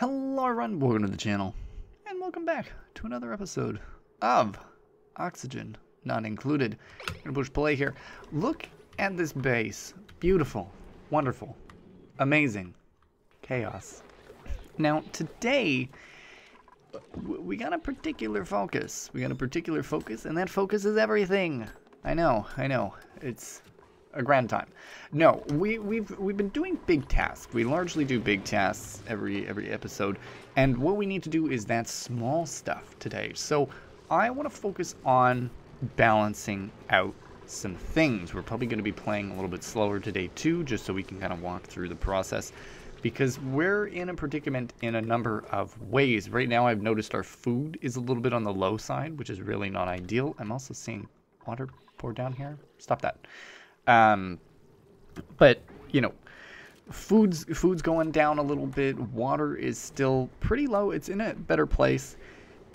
Hello everyone, welcome to the channel, and welcome back to another episode of Oxygen Not Included. I'm Gonna push play here. Look at this base. Beautiful, wonderful, amazing, chaos. Now today, we got a particular focus. We got a particular focus, and that focus is everything. I know, I know. It's a grand time. No, we, we've we've been doing big tasks. We largely do big tasks every every episode, and what we need to do is that small stuff today. So I want to focus on balancing out some things. We're probably going to be playing a little bit slower today too, just so we can kind of walk through the process. Because we're in a predicament in a number of ways. Right now, I've noticed our food is a little bit on the low side, which is really not ideal. I'm also seeing water pour down here. Stop that. Um, but you know, food's food's going down a little bit. Water is still pretty low. It's in a better place,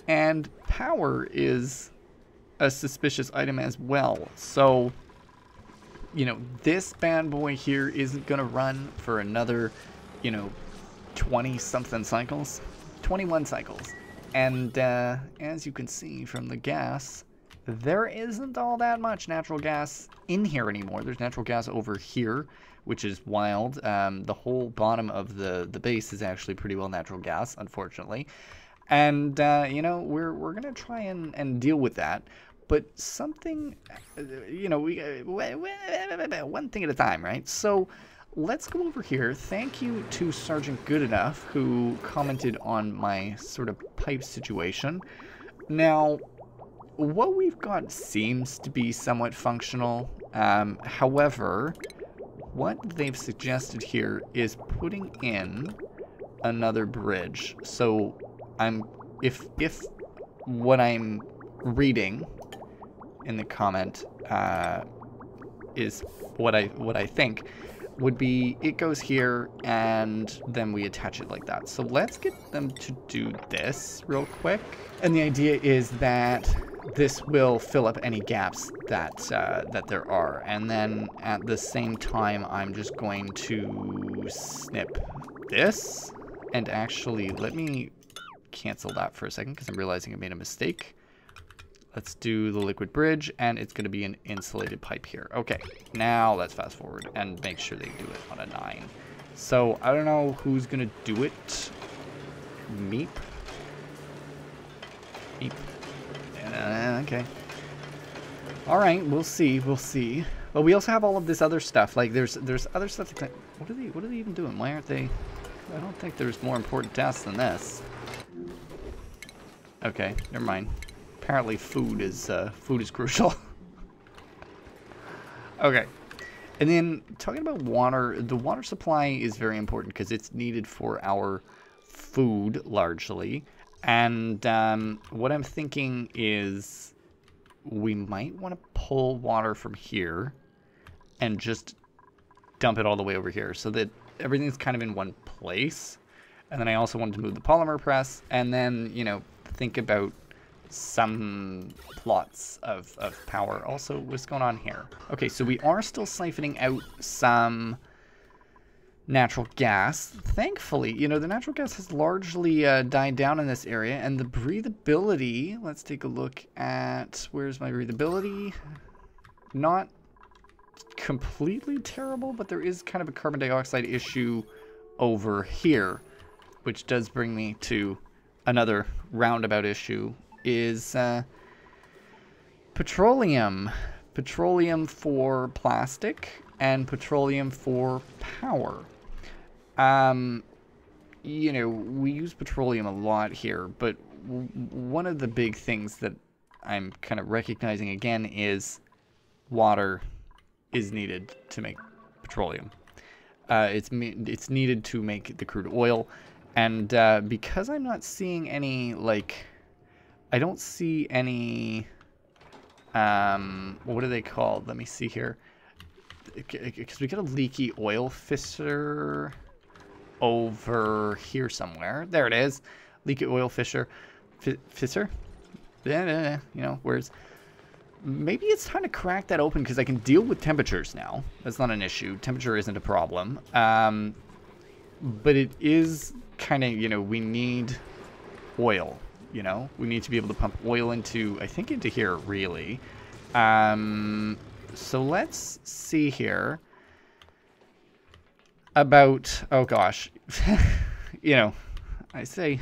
and power is a suspicious item as well. So, you know, this bad boy here isn't gonna run for another, you know, 20 something cycles, 21 cycles, and uh, as you can see from the gas, there isn't all that much natural gas in here anymore. There's natural gas over here, which is wild. Um, the whole bottom of the, the base is actually pretty well natural gas, unfortunately. And, uh, you know, we're, we're going to try and, and deal with that. But something, uh, you know, we uh, one thing at a time, right? So let's go over here. Thank you to Sergeant Goodenough, who commented on my sort of pipe situation. Now, what we've got seems to be somewhat functional. Um, however, what they've suggested here is putting in another bridge. So I'm if if what I'm reading in the comment uh, is what I what I think would be it goes here and then we attach it like that. So let's get them to do this real quick. And the idea is that this will fill up any gaps that uh, that there are. And then at the same time, I'm just going to snip this. And actually, let me cancel that for a second because I'm realizing I made a mistake. Let's do the liquid bridge, and it's going to be an insulated pipe here. Okay, now let's fast forward and make sure they do it on a 9. So, I don't know who's going to do it. Meep. Meep. Uh, okay. All right, we'll see. We'll see. But we also have all of this other stuff. Like there's there's other stuff. What are they What are they even doing? Why aren't they? I don't think there's more important tasks than this. Okay, never mind. Apparently, food is uh, food is crucial. okay. And then talking about water, the water supply is very important because it's needed for our food largely. And um, what I'm thinking is we might want to pull water from here and just dump it all the way over here so that everything's kind of in one place. And then I also wanted to move the polymer press and then, you know, think about some plots of, of power. Also, what's going on here? Okay, so we are still siphoning out some natural gas. Thankfully, you know, the natural gas has largely uh, died down in this area, and the breathability, let's take a look at, where's my breathability? Not completely terrible, but there is kind of a carbon dioxide issue over here, which does bring me to another roundabout issue, is uh, petroleum. Petroleum for plastic and petroleum for power. Um, you know, we use petroleum a lot here, but one of the big things that I'm kind of recognizing again is water is needed to make petroleum. Uh, it's it's needed to make the crude oil, and uh, because I'm not seeing any like, I don't see any. Um, what are they called? Let me see here. Because we got a leaky oil fissure over here somewhere. There it is. Leaky oil fissure. F? Yeah, you know, where's... Maybe it's time to crack that open because I can deal with temperatures now. That's not an issue. Temperature isn't a problem. Um, but it is kind of, you know, we need oil, you know? We need to be able to pump oil into, I think into here, really. Um, so let's see here about, oh gosh, you know, I say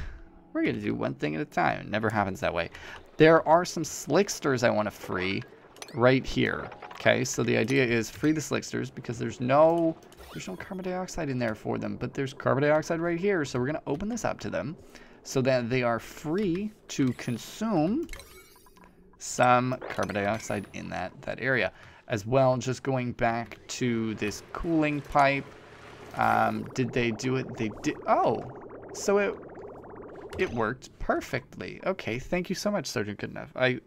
we're going to do one thing at a time. It never happens that way. There are some slicksters I want to free right here. Okay, so the idea is free the slicksters because there's no there's no carbon dioxide in there for them, but there's carbon dioxide right here. So we're going to open this up to them so that they are free to consume some carbon dioxide in that, that area. As well, just going back to this cooling pipe. Um, did they do it? They did. Oh, so it it worked perfectly. Okay, thank you so much, Sergeant Goodenough. I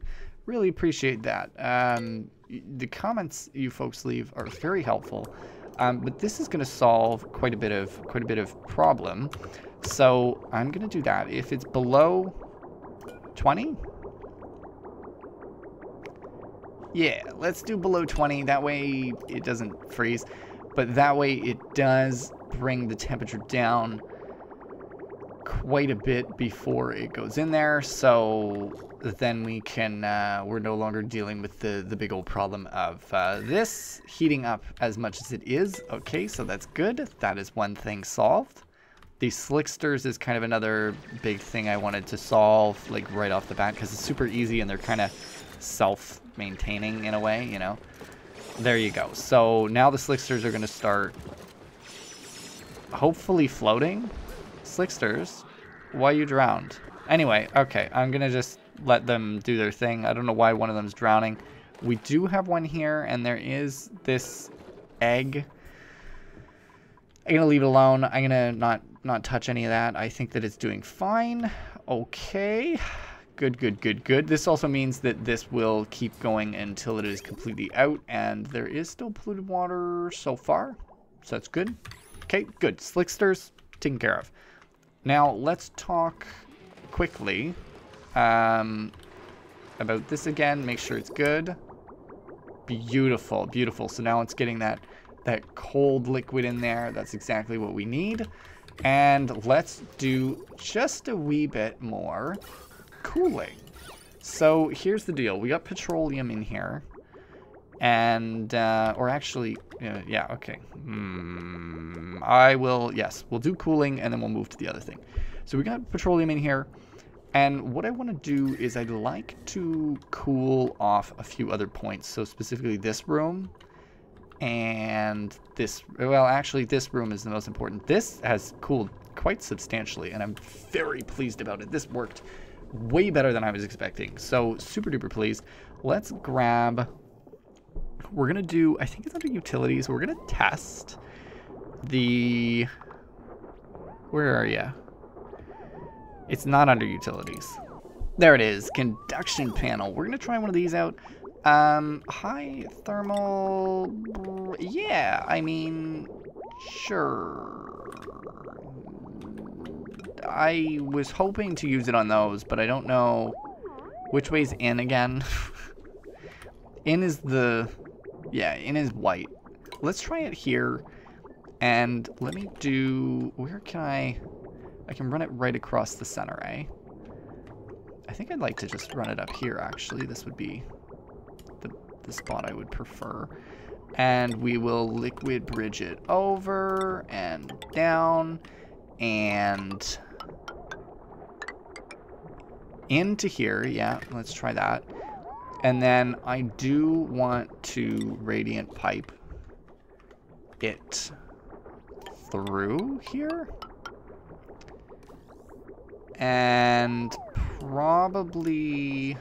really appreciate that. Um, the comments you folks leave are very helpful. Um, but this is going to solve quite a bit of quite a bit of problem. So I'm going to do that. If it's below 20, yeah, let's do below 20. That way it doesn't freeze, but that way it does bring the temperature down quite a bit before it goes in there. So then we can, uh, we're no longer dealing with the, the big old problem of uh, this heating up as much as it is. Okay, so that's good. That is one thing solved. The slicksters is kind of another big thing I wanted to solve, like right off the bat, because it's super easy and they're kind of self-maintaining in a way, you know. There you go. So now the slicksters are going to start hopefully floating. Slicksters, why you drowned? Anyway, okay, I'm going to just let them do their thing. I don't know why one of them is drowning. We do have one here, and there is this egg. I'm gonna leave it alone. I'm gonna not not touch any of that. I think that it's doing fine. Okay. Good, good, good, good. This also means that this will keep going until it is completely out, and there is still polluted water so far. So that's good. Okay, good. Slicksters, taken care of. Now, let's talk quickly um, about this again, make sure it's good. Beautiful, beautiful. So now it's getting that, that cold liquid in there. That's exactly what we need. And let's do just a wee bit more cooling. So here's the deal. We got petroleum in here. And, uh, or actually, uh, yeah, okay. Hmm, I will, yes, we'll do cooling and then we'll move to the other thing. So we got petroleum in here. And what I want to do is I'd like to cool off a few other points. So specifically this room and this, well, actually this room is the most important. This has cooled quite substantially and I'm very pleased about it. This worked way better than I was expecting. So super duper pleased. Let's grab, we're to do, I think it's under utilities. We're to test the, where are you? It's not under utilities. There it is, conduction panel. We're gonna try one of these out. Um, high thermal, yeah, I mean, sure. I was hoping to use it on those, but I don't know which way's in again. in is the, yeah, in is white. Let's try it here, and let me do, where can I, I can run it right across the center, eh? I think I'd like to just run it up here, actually. This would be the, the spot I would prefer. And we will liquid bridge it over and down and into here. Yeah, let's try that. And then I do want to radiant pipe it through here and probably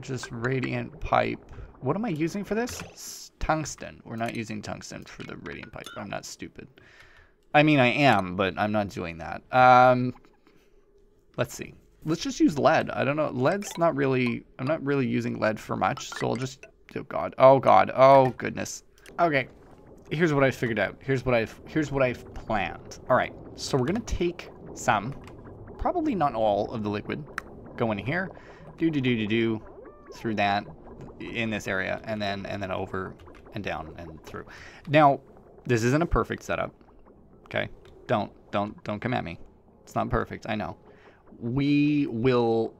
just radiant pipe. What am I using for this? tungsten. We're not using tungsten for the radiant pipe. I'm not stupid. I mean, I am, but I'm not doing that. Um, let's see. Let's just use lead. I don't know. Lead's not really, I'm not really using lead for much, so I'll just, oh God. Oh God. Oh goodness. Okay. Here's what I figured out. Here's what I've, here's what I've planned. All right. So we're going to take some, probably not all of the liquid, go in here, do do do do do, through that, in this area, and then and then over and down and through. Now, this isn't a perfect setup. Okay? Don't, don't, don't come at me. It's not perfect, I know. We will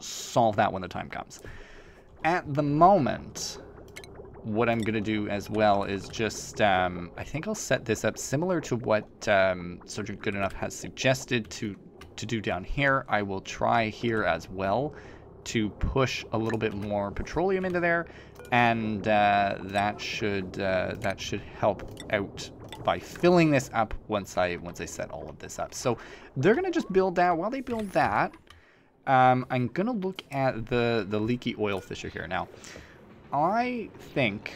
solve that when the time comes. At the moment, what I'm going to do as well is just, um, I think I'll set this up similar to what um, Sergeant Goodenough has suggested to, to do down here. I will try here as well to push a little bit more petroleum into there, and uh, that should uh, that should help out by filling this up once I once I set all of this up. So they're gonna just build that. While they build that, um, I'm gonna look at the the leaky oil fissure here now. I think,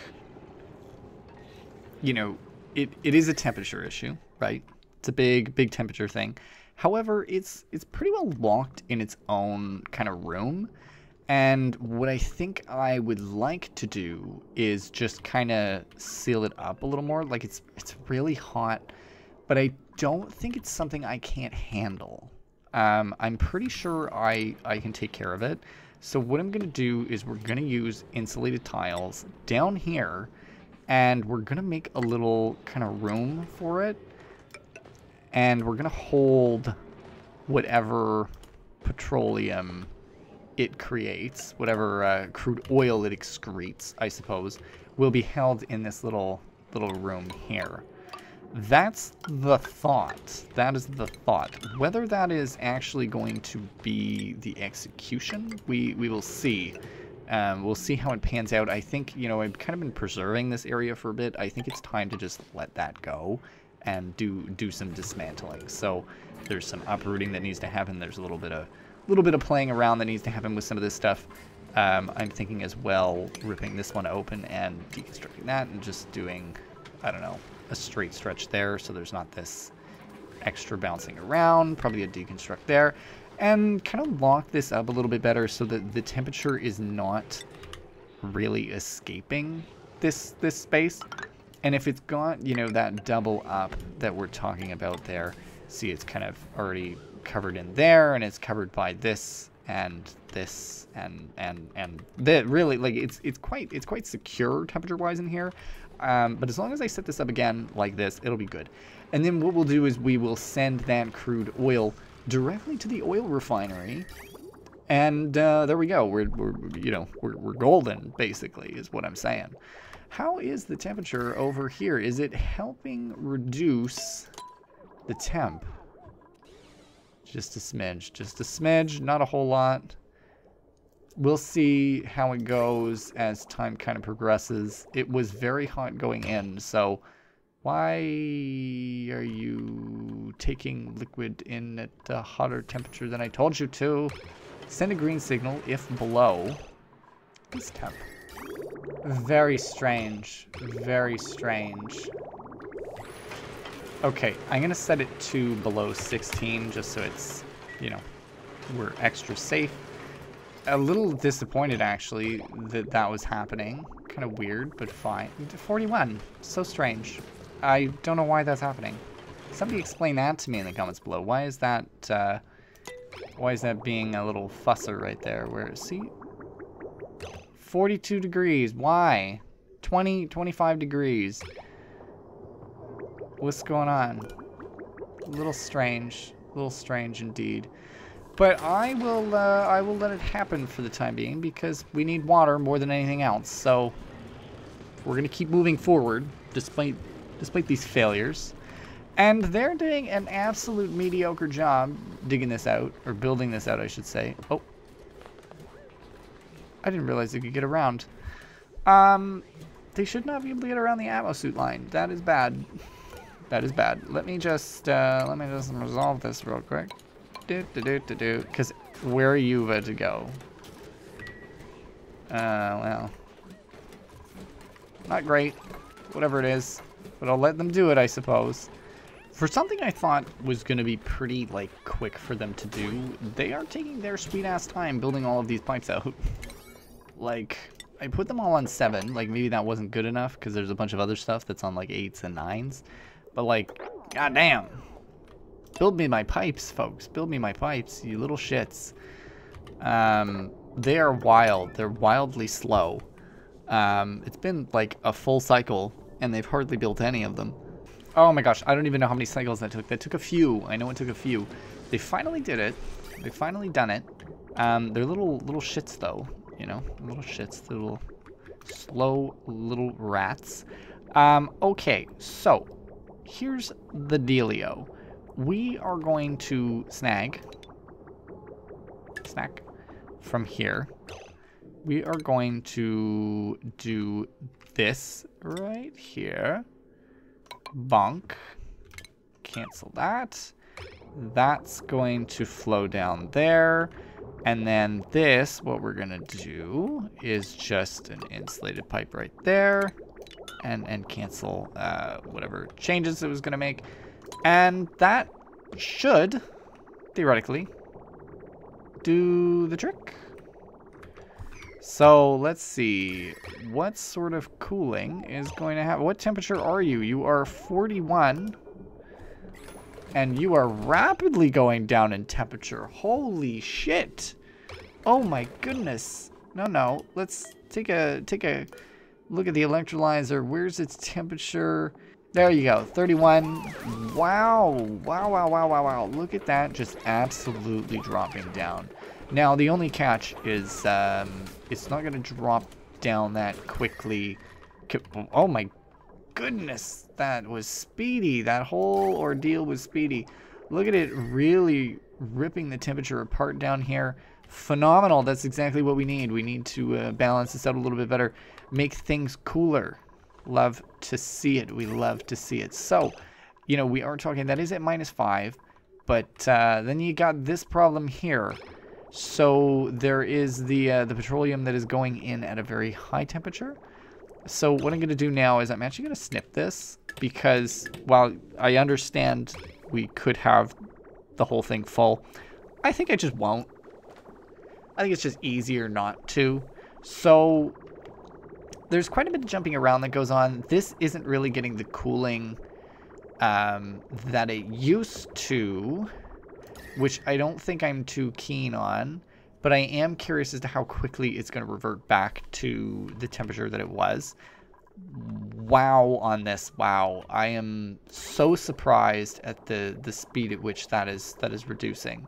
you know, it, it is a temperature issue, right? It's a big, big temperature thing. However, it's it's pretty well locked in its own kind of room. And what I think I would like to do is just kind of seal it up a little more. Like it's it's really hot, but I don't think it's something I can't handle. Um, I'm pretty sure I, I can take care of it. So what I'm going to do is we're going to use insulated tiles down here and we're going to make a little kind of room for it. And we're going to hold whatever petroleum it creates, whatever uh, crude oil it excretes, I suppose, will be held in this little little room here. That's the thought. That is the thought. Whether that is actually going to be the execution, we, we will see. Um, we'll see how it pans out. I think, you know, I've kind of been preserving this area for a bit. I think it's time to just let that go and do do some dismantling. So there's some uprooting that needs to happen. There's a little bit of little bit of playing around that needs to happen with some of this stuff. Um, I'm thinking as well ripping this one open and deconstructing that and just doing, I don't know, a straight stretch there, so there's not this extra bouncing around, probably a deconstruct there, and kind of lock this up a little bit better so that the temperature is not really escaping this this space. And if it's got, you know, that double up that we're talking about there, see it's kind of already covered in there and it's covered by this and this and and and that really like it's it's quite it's quite secure temperature wise in here um, but as long as I set this up again like this, it'll be good. And then what we'll do is we will send that crude oil directly to the oil refinery. And uh, there we go. We're, we're you know, we're, we're golden, basically, is what I'm saying. How is the temperature over here? Is it helping reduce the temp? Just a smidge. Just a smidge, not a whole lot we'll see how it goes as time kind of progresses. It was very hot going in, so why are you taking liquid in at a hotter temperature than I told you to? Send a green signal if below this temp. Very strange. Very strange. Okay, I'm going to set it to below 16 just so it's, you know, we're extra safe a little disappointed actually that that was happening. Kind of weird, but fine. 41. So strange. I don't know why that's happening. Somebody explain that to me in the comments below. Why is that, uh, why is that being a little fusser right there? Where, see? 42 degrees. Why? 20, 25 degrees. What's going on? A little strange. A little strange indeed. But I will, uh, I will let it happen for the time being because we need water more than anything else. So we're gonna keep moving forward despite, despite these failures. And they're doing an absolute mediocre job digging this out, or building this out, I should say. Oh. I didn't realize they could get around. Um, they should not be able to get around the atmo suit line. That is bad. That is bad. Let me just, uh, let me just resolve this real quick do do do do do. Because where are you about to go? Uh, well, not great. Whatever it is, but I'll let them do it, I suppose. For something I thought was going to be pretty, like, quick for them to do, they are taking their sweet-ass time building all of these pipes out. like, I put them all on 7. Like, maybe that wasn't good enough, because there's a bunch of other stuff that's on, like, 8s and 9s. But, like, goddamn. Build me my pipes, folks. Build me my pipes, you little shits. Um, they are wild. They're wildly slow. Um, it's been like a full cycle, and they've hardly built any of them. Oh my gosh, I don't even know how many cycles that took. That took a few. I know it took a few. They finally did it. They finally done it. Um, they're little little shits though, you know, little shits, little slow little rats. Um, okay, so here's the dealio. We are going to snag, snack from here. We are going to do this right here. Bonk. Cancel that. That's going to flow down there. And then this, what we're going to do is just an insulated pipe right there. And, and cancel uh, whatever changes it was going to make. And that should, theoretically, do the trick. So let's see. What sort of cooling is going to happen? What temperature are you? You are 41. And you are rapidly going down in temperature. Holy shit. Oh my goodness. No, no. Let's take a take a look at the electrolyzer. Where's its temperature? There you go. 31. Wow. Wow, wow, wow, wow, wow. Look at that. Just absolutely dropping down. Now, the only catch is um, it's not going to drop down that quickly. Oh my goodness, that was speedy. That whole ordeal was speedy. Look at it really ripping the temperature apart down here. Phenomenal. That's exactly what we need. We need to uh, balance this out a little bit better. Make things cooler. Love to see it. We love to see it. So, you know, we are talking, that is at minus 5. But uh, then you got this problem here. So there is the uh, the petroleum that is going in at a very high temperature. So what I'm going to do now is I'm actually going to snip this because while I understand we could have the whole thing full, I think I just won't. I think it's just easier not to. So there's quite a bit of jumping around that goes on. This isn't really getting the cooling um, that it used to, which I don't think I'm too keen on. But I am curious as to how quickly it's going to revert back to the temperature that it was. Wow on this. Wow. I am so surprised at the, the speed at which that is that is reducing.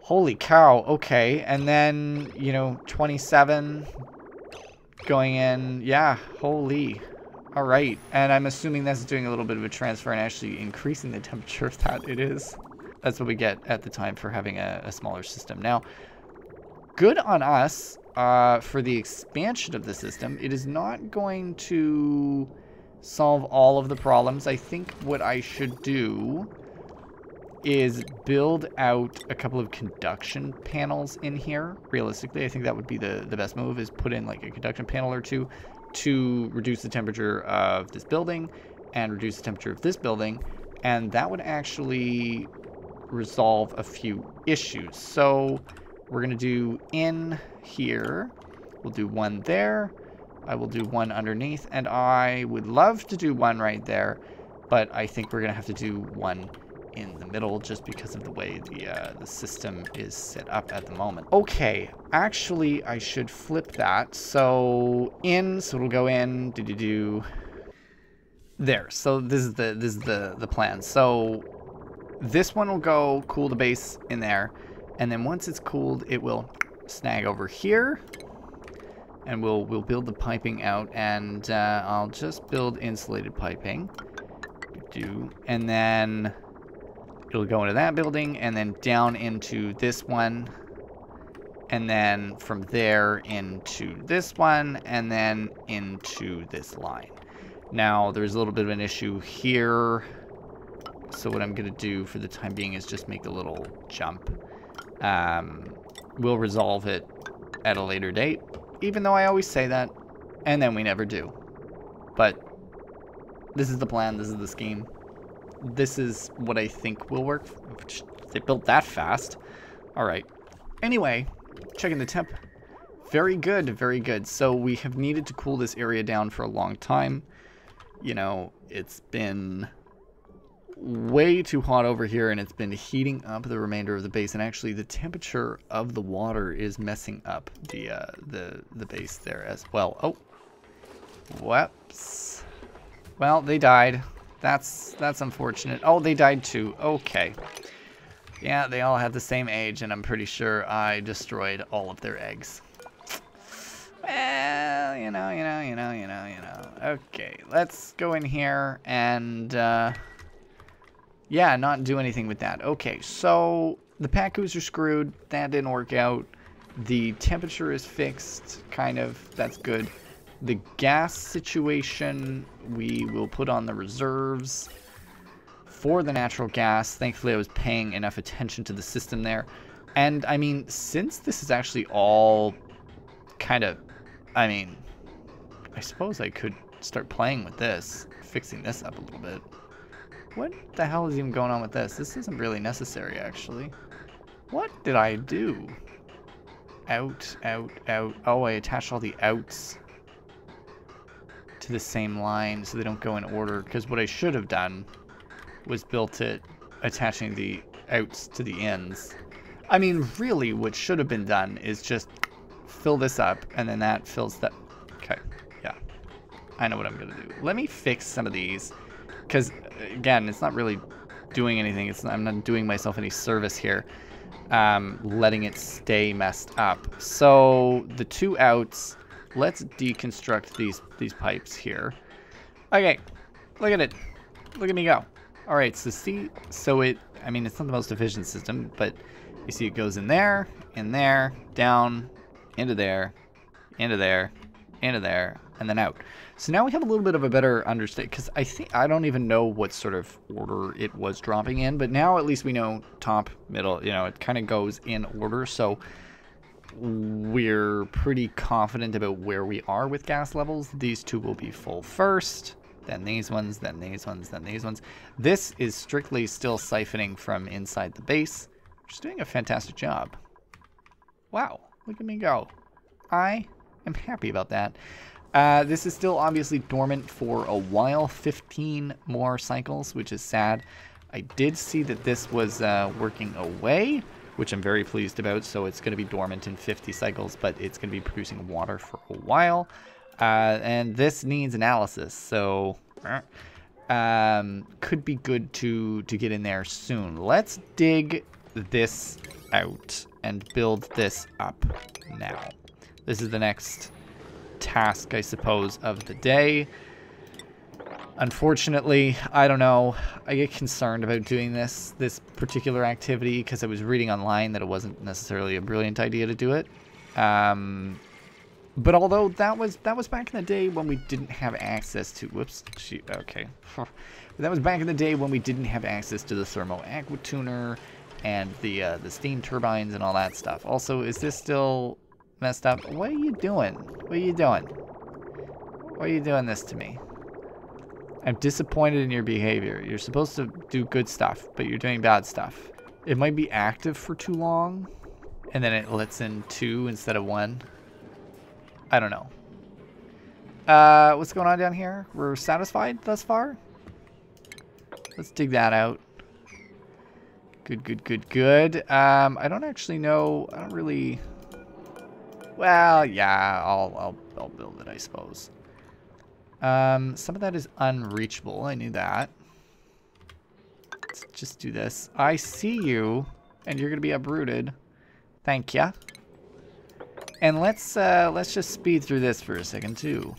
Holy cow. Okay. And then, you know, 27 going in. Yeah. Holy. All right. And I'm assuming that's doing a little bit of a transfer and actually increasing the temperature that it is that's what we get at the time for having a, a smaller system. Now, good on us uh, for the expansion of the system. It is not going to solve all of the problems. I think what I should do is build out a couple of conduction panels in here. Realistically, I think that would be the, the best move is put in like a conduction panel or two to reduce the temperature of this building and reduce the temperature of this building. And that would actually resolve a few issues. So we're going to do in here. We'll do one there. I will do one underneath. And I would love to do one right there. But I think we're going to have to do one in the middle just because of the way the, uh, the system is set up at the moment. Okay, actually I should flip that. So in, so it'll go in, do do do. There, so this is the this is the the plan. So this one will go cool the base in there. And then once it's cooled, it will snag over here. And we'll, we'll build the piping out. And uh, I'll just build insulated piping. Do. And then it'll go into that building. And then down into this one. And then from there into this one. And then into this line. Now, there's a little bit of an issue here so what I'm going to do for the time being is just make a little jump. Um, we'll resolve it at a later date, even though I always say that, and then we never do. But this is the plan, this is the scheme. This is what I think will work. They built that fast. All right. Anyway, checking the temp. Very good, very good. So we have needed to cool this area down for a long time. You know, it's been way too hot over here and it's been heating up the remainder of the base and actually the temperature of the water is messing up the uh, the the base there as well. Oh, whoops. Well, they died. That's that's unfortunate. Oh, they died too. Okay. Yeah, they all have the same age, and I'm pretty sure I destroyed all of their eggs. Well, you know, you know, you know, you know, you know. Okay, let's go in here and, uh, yeah, not do anything with that. Okay, so the Pacus are screwed. That didn't work out. The temperature is fixed, kind of. That's good. The gas situation, we will put on the reserves for the natural gas. Thankfully, I was paying enough attention to the system there. And, I mean, since this is actually all kind of, I mean, I suppose I could start playing with this, fixing this up a little bit. What the hell is even going on with this? This isn't really necessary, actually. What did I do? Out, out, out. Oh, I attached all the outs to the same line so they don't go in order. Because what I should have done was built it attaching the outs to the ends. I mean, really, what should have been done is just fill this up, and then that fills that. Okay, yeah. I know what I'm going to do. Let me fix some of these, because, again, it's not really doing anything. It's not, I'm not doing myself any service here, um, letting it stay messed up. So, the two outs let's deconstruct these these pipes here. Okay, look at it. Look at me go. All right, so see, so it, I mean, it's not the most efficient system, but you see it goes in there, in there, down, into there, into there, into there, and then out. So now we have a little bit of a better understanding, because I think, I don't even know what sort of order it was dropping in, but now at least we know top, middle, you know, it kind of goes in order, so we're pretty confident about where we are with gas levels. These two will be full first, then these ones, then these ones, then these ones. This is strictly still siphoning from inside the base, is doing a fantastic job. Wow, look at me go. I am happy about that. Uh, this is still obviously dormant for a while, 15 more cycles, which is sad. I did see that this was uh, working away, which I'm very pleased about. So it's going to be dormant in 50 cycles, but it's going to be producing water for a while. Uh, and this needs analysis, so um, could be good to, to get in there soon. Let's dig this out and build this up now. This is the next task, I suppose, of the day. Unfortunately, I don't know. I get concerned about doing this this particular activity because I was reading online that it wasn't necessarily a brilliant idea to do it. Um, but although that was that was back in the day when we didn't have access to whoops, shoot, okay. that was back in the day when we didn't have access to the thermo aqua tuner and the uh, the steam turbines and all that stuff. Also, is this still messed up? What are you doing? What are you doing? Why are you doing this to me? I'm disappointed in your behavior. You're supposed to do good stuff, but you're doing bad stuff. It might be active for too long, and then it lets in two instead of one. I don't know. Uh, what's going on down here? We're satisfied thus far? Let's dig that out. Good, good, good, good. Um, I don't actually know. I don't really... Well, yeah, I'll, I'll, I'll build it, I suppose. Um, some of that is unreachable. I knew that. Let's just do this. I see you, and you're going to be uprooted. Thank ya. And let's, uh, let's just speed through this for a second, too.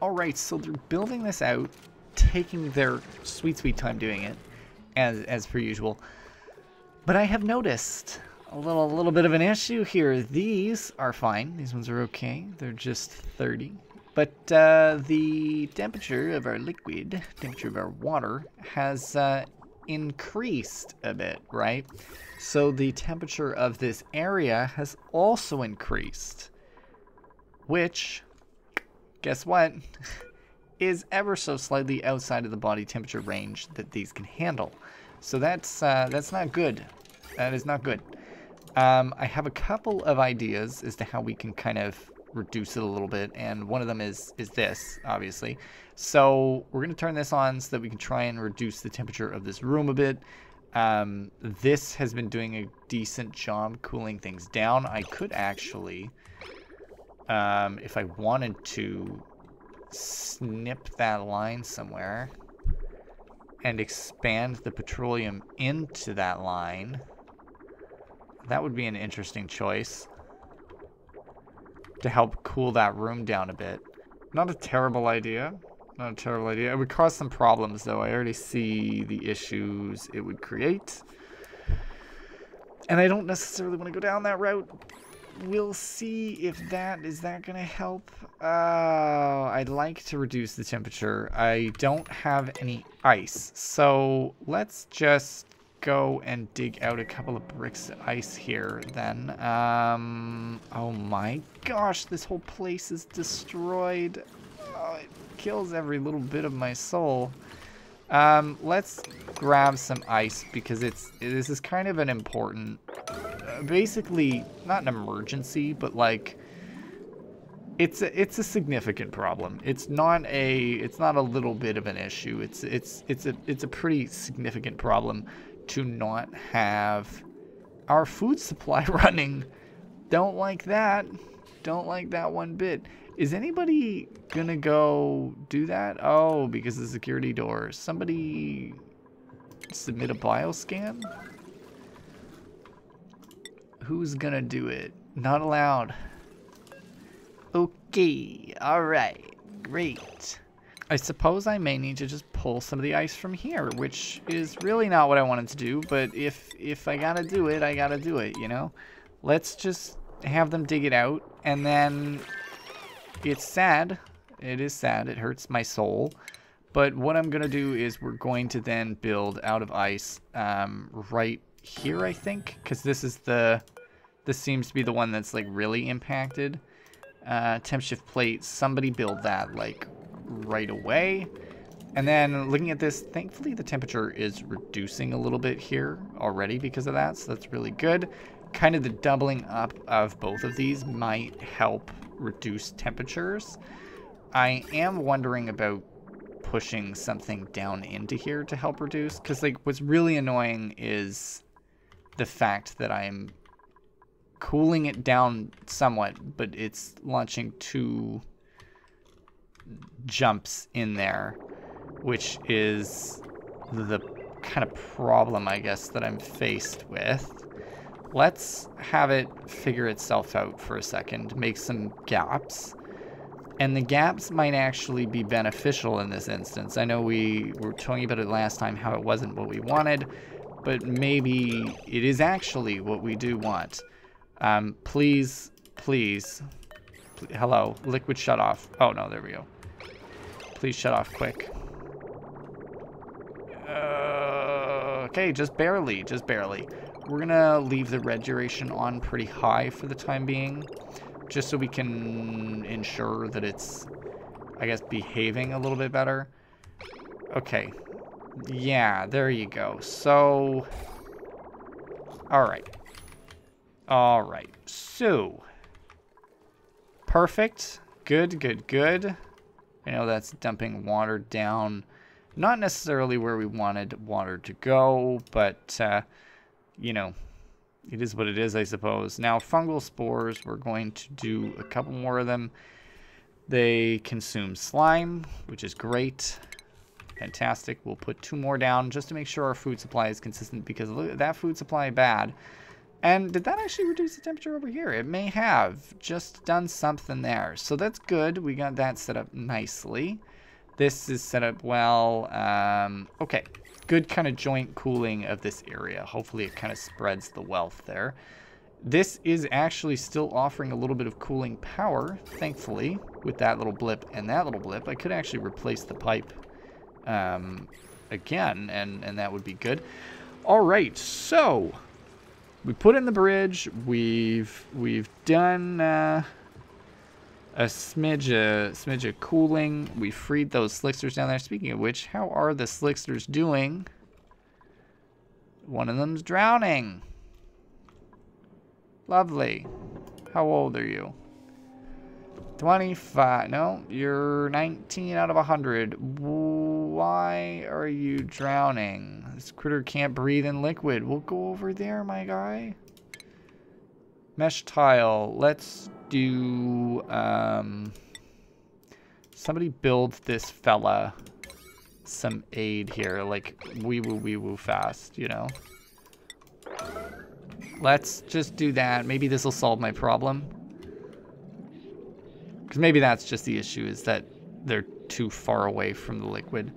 Alright, so they're building this out, taking their sweet, sweet time doing it, as, as per usual. But I have noticed a little, a little bit of an issue here. These are fine. These ones are okay. They're just 30. But uh, the temperature of our liquid, temperature of our water, has uh, increased a bit, right? So the temperature of this area has also increased, which, guess what, is ever so slightly outside of the body temperature range that these can handle. So that's uh, that's not good. That is not good. Um, I have a couple of ideas as to how we can kind of reduce it a little bit, and one of them is is this, obviously. So we're going to turn this on so that we can try and reduce the temperature of this room a bit. Um, this has been doing a decent job cooling things down. I could actually, um, if I wanted to, snip that line somewhere and expand the petroleum into that line. That would be an interesting choice to help cool that room down a bit. Not a terrible idea. Not a terrible idea. It would cause some problems, though. I already see the issues it would create. And I don't necessarily want to go down that route. We'll see if that, is that going to help? Uh, I'd like to reduce the temperature. I don't have any ice. So let's just go and dig out a couple of bricks of ice here then. Um, oh my gosh, this whole place is destroyed. Oh, it kills every little bit of my soul. Um, let's grab some ice because it's this is kind of an important, uh, basically not an emergency, but like it's a, it's a significant problem. It's not a it's not a little bit of an issue. It's it's it's a it's a pretty significant problem to not have our food supply running. Don't like that. Don't like that one bit. Is anybody gonna go do that? Oh, because the security door. Somebody submit a bioscan? Who's gonna do it? Not allowed. Okay, alright, great. I suppose I may need to just pull some of the ice from here, which is really not what I wanted to do, but if if I gotta do it, I gotta do it, you know? Let's just have them dig it out, and then it's sad. It is sad. It hurts my soul. But what I'm going to do is we're going to then build out of ice um, right here, I think, because this is the, this seems to be the one that's like really impacted. Uh, temp shift plate, somebody build that like right away. And then looking at this, thankfully the temperature is reducing a little bit here already because of that, so that's really good. Kind of the doubling up of both of these might help reduce temperatures. I am wondering about pushing something down into here to help reduce, because like what's really annoying is the fact that I'm cooling it down somewhat, but it's launching two jumps in there, which is the kind of problem, I guess, that I'm faced with. Let's have it figure itself out for a second, make some gaps. And the gaps might actually be beneficial in this instance. I know we were talking about it last time, how it wasn't what we wanted, but maybe it is actually what we do want. Um, please, please, hello, liquid shut off. Oh no, there we go. Please shut off quick. Uh, okay, just barely, just barely. We're gonna leave the red duration on pretty high for the time being, just so we can ensure that it's, I guess, behaving a little bit better. Okay. Yeah, there you go. So, alright. Alright, so, perfect. Good, good, good. I know that's dumping water down, not necessarily where we wanted water to go, but, uh, you know, it is what it is, I suppose. Now, fungal spores, we're going to do a couple more of them. They consume slime, which is great. Fantastic. We'll put two more down just to make sure our food supply is consistent because look, that food supply bad. And did that actually reduce the temperature over here? It may have just done something there. So that's good. We got that set up nicely. This is set up well. Um, okay, good kind of joint cooling of this area. Hopefully it kind of spreads the wealth there. This is actually still offering a little bit of cooling power, thankfully, with that little blip and that little blip. I could actually replace the pipe um, again, and, and that would be good. All right, so we put in the bridge. We've we've done uh, a smidge of, smidge of cooling. We freed those slicksters down there. Speaking of which, how are the slicksters doing? One of them's drowning. Lovely. How old are you? 25. No, you're 19 out of 100. Why are you drowning? This critter can't breathe in liquid. We'll go over there, my guy. Mesh tile. Let's do um, Somebody build this fella some aid here, like wee woo wee woo fast, you know? Let's just do that. Maybe this will solve my problem. Because maybe that's just the issue, is that they're too far away from the liquid.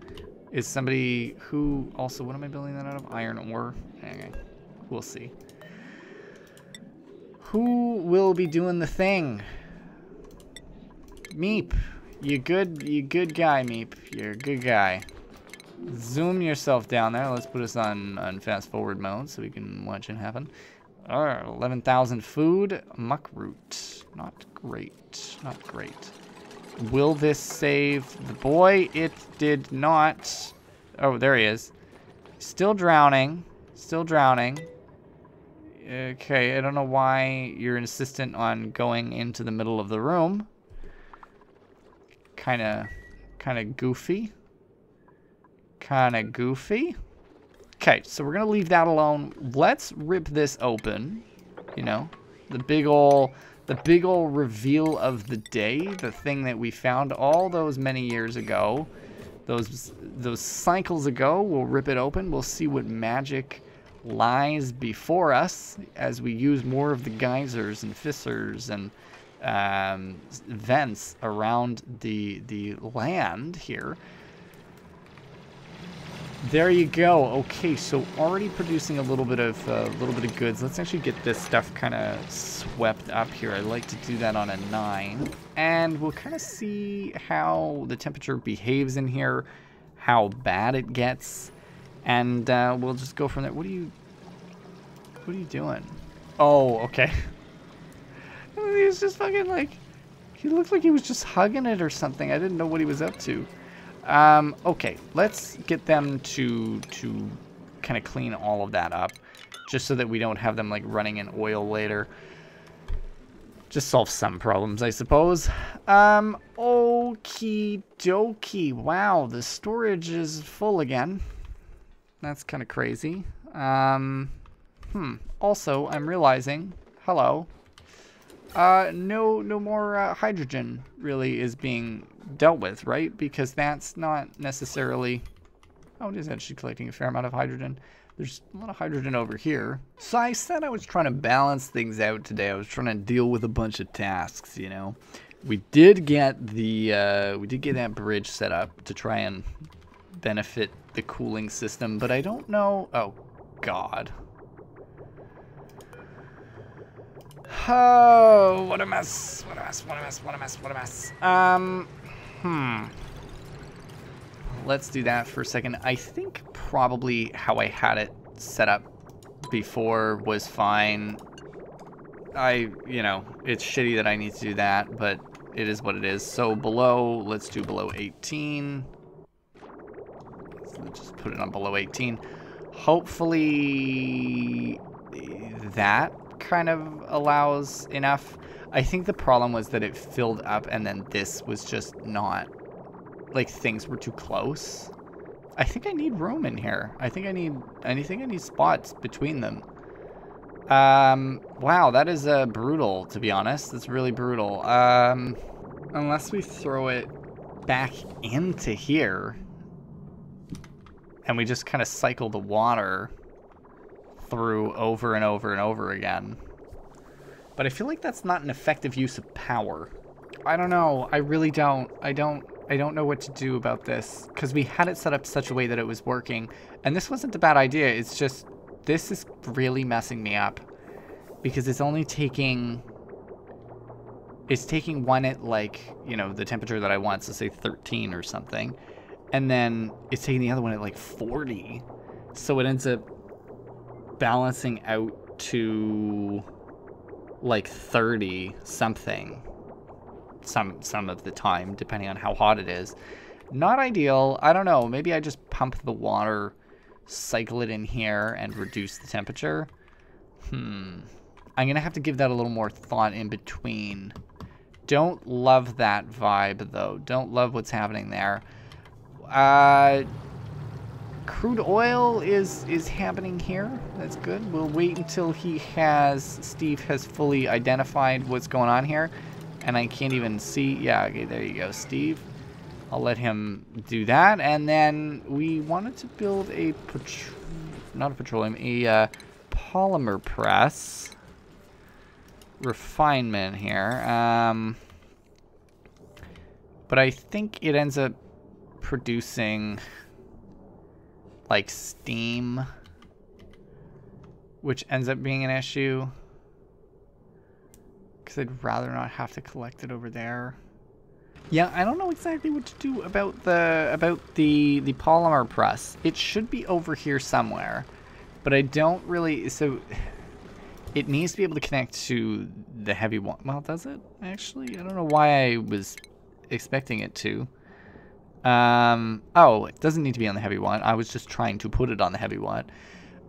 Is somebody who also, what am I building that out of? Iron ore? Okay, we'll see. Who will be doing the thing? Meep. You good, you good guy, Meep. You're a good guy. Zoom yourself down there. Let's put us on, on fast forward mode so we can watch it happen. Alright, 11,000 food. Muckroot. Not great. Not great. Will this save the boy? It did not. Oh, there he is. Still drowning. Still drowning. Okay, I don't know why you're insistent on going into the middle of the room. Kind of, kind of goofy. Kind of goofy. Okay, so we're to leave that alone. Let's rip this open. You know, the big ol' the big old reveal of the day, the thing that we found all those many years ago, those those cycles ago. We'll rip it open. We'll see what magic lies before us as we use more of the geysers and fissures and um, vents around the the land here. There you go. Okay, so already producing a little bit of a uh, little bit of goods. Let's actually get this stuff kind of swept up here. I like to do that on a nine, and we'll kind of see how the temperature behaves in here, how bad it gets, and uh, we'll just go from there. What are you? What are you doing? Oh, okay. he was just fucking like, he looked like he was just hugging it or something. I didn't know what he was up to. Um, okay, let's get them to to kind of clean all of that up, just so that we don't have them like running in oil later. Just solve some problems, I suppose. Um, okie dokie. Wow, the storage is full again. That's kind of crazy. Um, hmm. Also, I'm realizing, hello, uh, no, no more uh, hydrogen really is being dealt with, right? Because that's not necessarily... Oh, it is actually collecting a fair amount of hydrogen. There's a lot of hydrogen over here. So I said I was trying to balance things out today. I was trying to deal with a bunch of tasks, you know. We did get the, uh, we did get that bridge set up to try and benefit the cooling system, but I don't know... Oh, God. Oh, what a mess. What a mess, what a mess, what a mess, what a mess. Um, hmm. Let's do that for a second. I think probably how I had it set up before was fine. I, you know, it's shitty that I need to do that, but it is what it is. So below, let's do below 18. Let's just put it on below 18. Hopefully that kind of allows enough. I think the problem was that it filled up and then this was just not, like things were too close. I think I need room in here. I think I need, I think I need spots between them. Um, wow, that is uh, brutal, to be honest. That's really brutal. Um, unless we throw it back into here and we just kind of cycle the water through over and over and over again. But I feel like that's not an effective use of power. I don't know. I really don't. I don't I don't know what to do about this because we had it set up such a way that it was working. And this wasn't a bad idea. It's just this is really messing me up because it's only taking it's taking one at like, you know, the temperature that I want, so say 13 or something. And then it's taking the other one at like 40. So it ends up balancing out to like 30 something some some of the time depending on how hot it is. Not ideal. I don't know. Maybe i just pump the water cycle it in here and reduce the temperature. Hmm. I'm gonna have to give that a little more thought in between. Don't love that vibe though. Don't love what's happening there. Uh crude oil is is happening here. That's good. We'll wait until he has Steve has fully identified what's going on here. And I can't even see. Yeah, okay, there you go, Steve. I'll let him do that. And then we wanted to build a, not a petroleum, a uh, polymer press refinement here. Um, but I think it ends up producing like steam, which ends up being an issue. Because I'd rather not have to collect it over there. Yeah, I don't know exactly what to do about the about the the polymer press. It should be over here somewhere, but I don't really. So it needs to be able to connect to the heavy one. Well, does it actually? I don't know why I was expecting it to. Um, oh, it doesn't need to be on the heavy one. I was just trying to put it on the heavy one.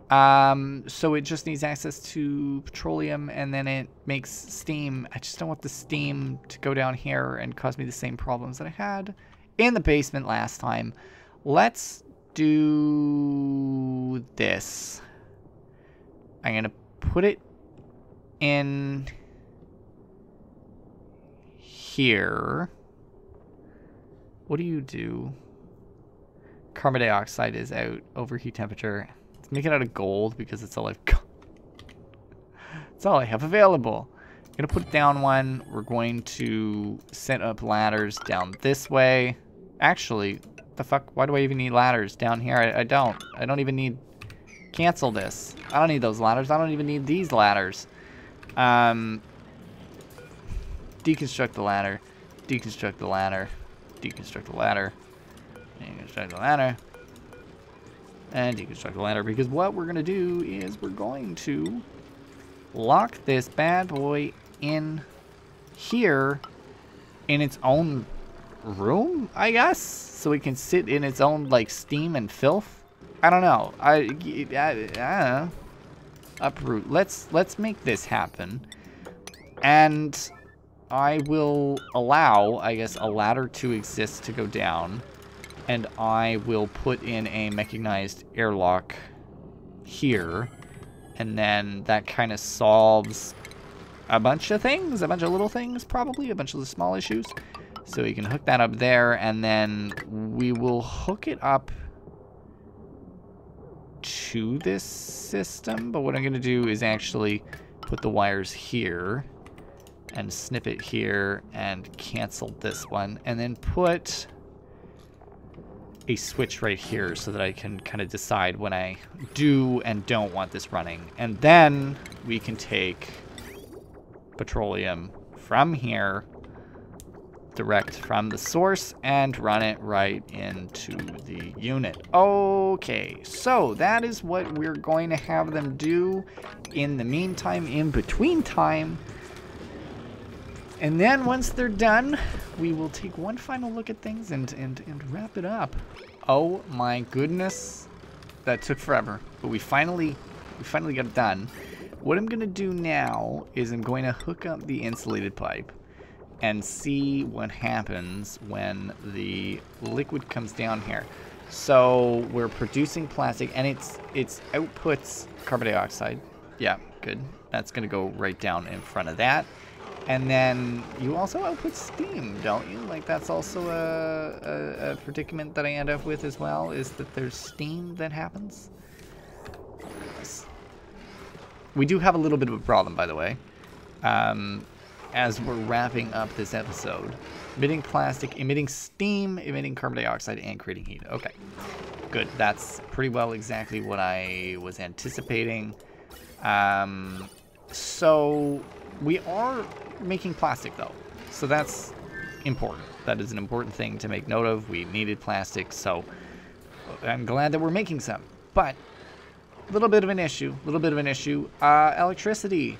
Um, so it just needs access to petroleum and then it makes steam. I just don't want the steam to go down here and cause me the same problems that I had in the basement last time. Let's do this. I'm going to put it in here. What do you do? Carbon dioxide is out. Overheat temperature. Let's make it out of gold because it's all I've got. It's all I have available. I'm going to put down one. We're going to set up ladders down this way. Actually, the fuck? Why do I even need ladders down here? I, I don't. I don't even need... Cancel this. I don't need those ladders. I don't even need these ladders. Um, deconstruct the ladder. Deconstruct the ladder deconstruct the ladder, deconstruct the ladder, and deconstruct the ladder because what we're going to do is we're going to lock this bad boy in here in its own room, I guess, so it can sit in its own like steam and filth. I don't know. I, I, I don't know. Uproot. Let's let's make this happen. And I will allow, I guess, a ladder to exist to go down. And I will put in a mechanized airlock here. And then that kind of solves a bunch of things, a bunch of little things probably, a bunch of small issues. So you can hook that up there and then we will hook it up to this system. But what I'm going to do is actually put the wires here and snip it here and cancel this one and then put a switch right here so that I can kind of decide when I do and don't want this running. And then we can take petroleum from here, direct from the source, and run it right into the unit. Okay, so that is what we're going to have them do in the meantime, in between time. And then once they're done, we will take one final look at things and, and, and wrap it up. Oh my goodness. That took forever, but we finally, we finally got it done. What I'm gonna do now is I'm going to hook up the insulated pipe and see what happens when the liquid comes down here. So we're producing plastic and it's it's outputs carbon dioxide. Yeah, good. That's gonna go right down in front of that. And then you also output steam, don't you? Like that's also a, a, a, predicament that I end up with as well, is that there's steam that happens. We do have a little bit of a problem, by the way, um, as we're wrapping up this episode. Emitting plastic, emitting steam, emitting carbon dioxide, and creating heat. Okay, good. That's pretty well exactly what I was anticipating. Um, so we are making plastic though, so that's important. That is an important thing to make note of. We needed plastic, so I'm glad that we're making some. But a little bit of an issue, a little bit of an issue. Uh, electricity.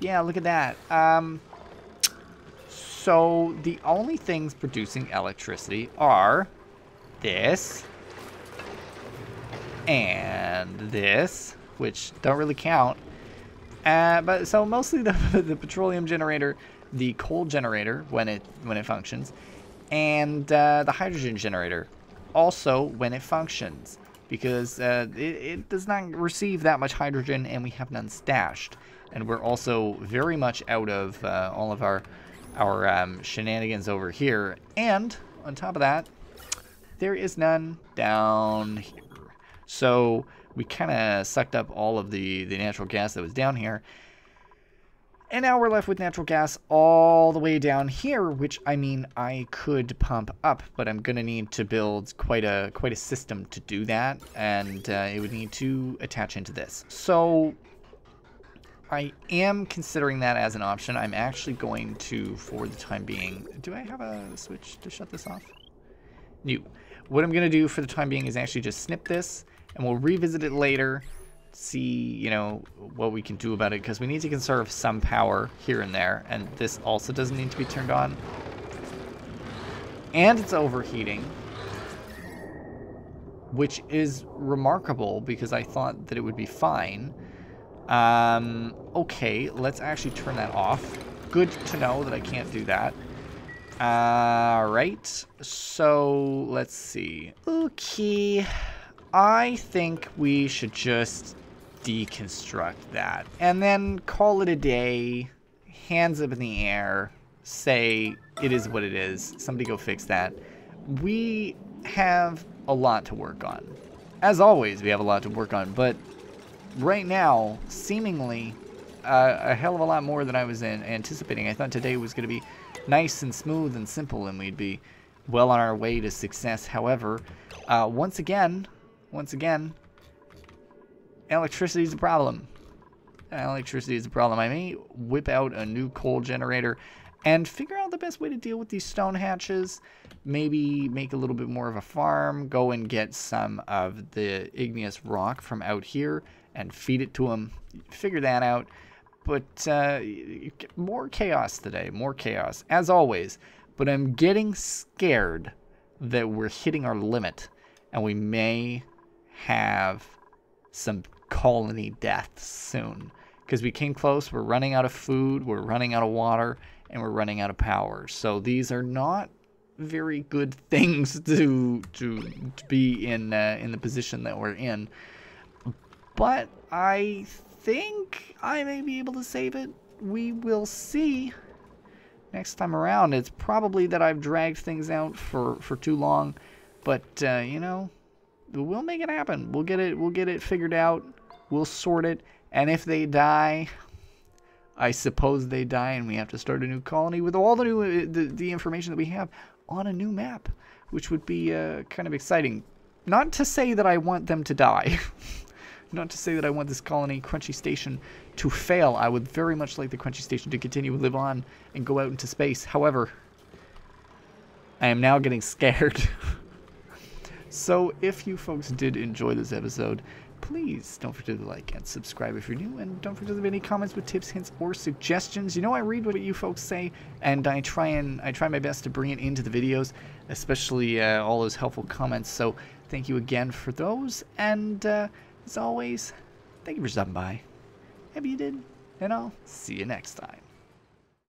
Yeah, look at that. Um, so the only things producing electricity are this and this, which don't really count. Uh, but so mostly the, the petroleum generator, the coal generator when it when it functions, and uh, the hydrogen generator also when it functions because uh, it, it, does not receive that much hydrogen and we have none stashed. And we're also very much out of uh, all of our our um, shenanigans over here. And on top of that, there is none down here. So we kind of sucked up all of the, the natural gas that was down here. And now we're left with natural gas all the way down here, which I mean I could pump up, but I'm gonna need to build quite a quite a system to do that, and uh, it would need to attach into this. So I am considering that as an option. I'm actually going to, for the time being, do I have a switch to shut this off? No. What I'm gonna do for the time being is actually just snip this, and we'll revisit it later see, you know, what we can do about it because we need to conserve some power here and there. And this also doesn't need to be turned on. And it's overheating. Which is remarkable because I thought that it would be fine. Um, okay, let's actually turn that off. Good to know that I can't do that. Alright, so let's see. Okay, I think we should just deconstruct that and then call it a day, hands up in the air, say it is what it is, somebody go fix that. We have a lot to work on. As always, we have a lot to work on, but right now, seemingly, uh, a hell of a lot more than I was anticipating. I thought today was going to be nice and smooth and simple, and we'd be well on our way to success. However, uh, once again, once again, electricity is a problem. Electricity is a problem. I may whip out a new coal generator and figure out the best way to deal with these stone hatches. Maybe make a little bit more of a farm, go and get some of the igneous rock from out here and feed it to them. Figure that out. But uh, more chaos today, more chaos, as always. But I'm getting scared that we're hitting our limit and we may have some colony deaths soon. Because we came close, we're running out of food, we're running out of water, and we're running out of power. So these are not very good things to to, to be in uh, in the position that we're in. But I think I may be able to save it. We will see next time around. It's probably that I've dragged things out for for too long, but uh, you know, we'll make it happen. We'll get it. We'll get it figured out. We'll sort it. And if they die, I suppose they die, and we have to start a new colony with all the new uh, the, the information that we have on a new map, which would be uh, kind of exciting. Not to say that I want them to die. Not to say that I want this colony, Crunchy Station, to fail. I would very much like the Crunchy Station to continue to live on and go out into space. However, I am now getting scared. So if you folks did enjoy this episode, please don't forget to like and subscribe if you're new, and don't forget to leave any comments with tips, hints, or suggestions. You know I read what you folks say, and I try and I try my best to bring it into the videos, especially uh, all those helpful comments. So thank you again for those, and uh, as always, thank you for stopping by. Maybe you did, and I'll see you next time.